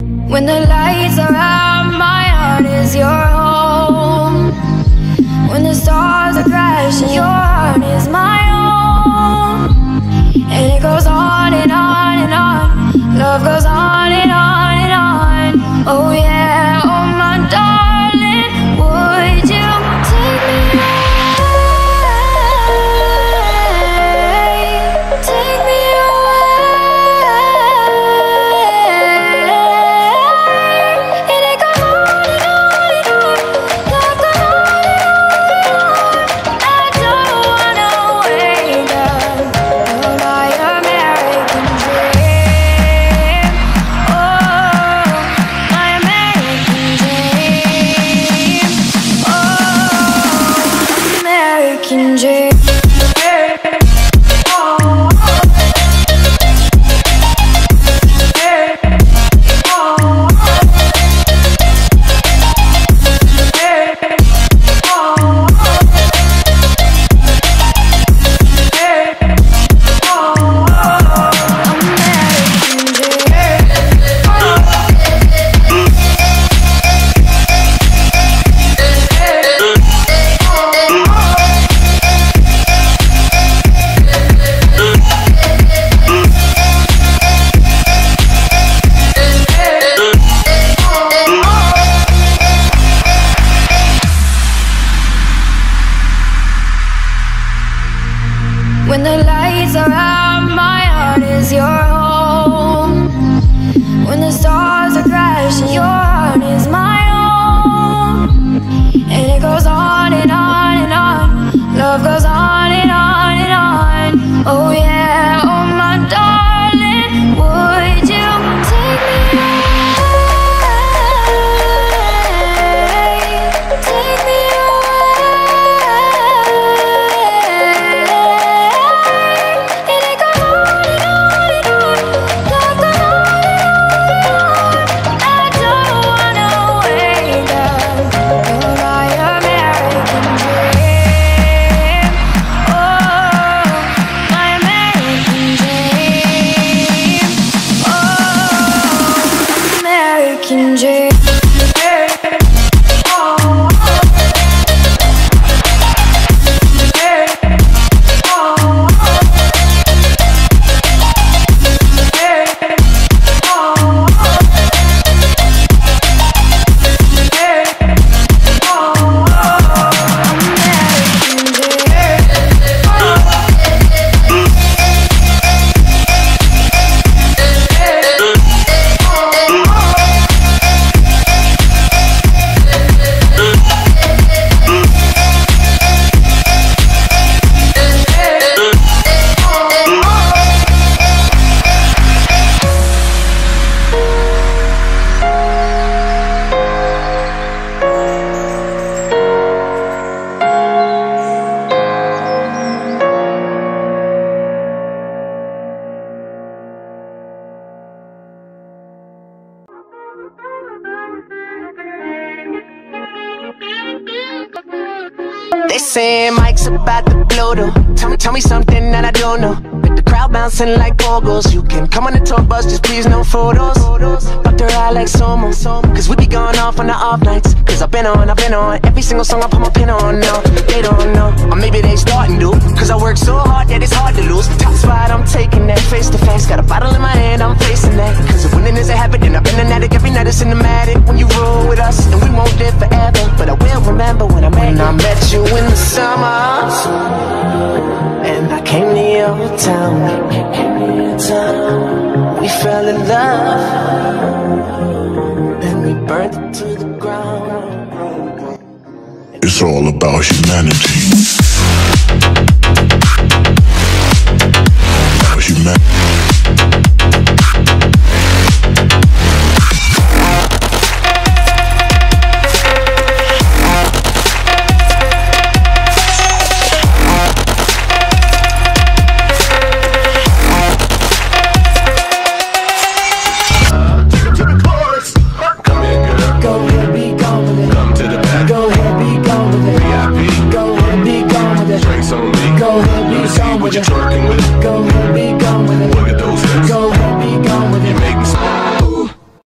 When the lights are out, my heart is your home. When the stars are crashing, your heart is my Oh yeah, American dream. They say Mike's about to blow though. Tell me, tell me something that I don't know. With the crowd bouncing like bogles. You can come on the tour bus, just please no photos. Ride like Somo. Cause we be going off on the off nights. Cause I've been on, I've been on. Every single song I put my pin on now. They don't know. Or maybe they starting to. Cause I work so hard that it's hard to you in the summer. And I came to your town. We fell in love. Then we burned it to the ground. It's all about humanity. would you turn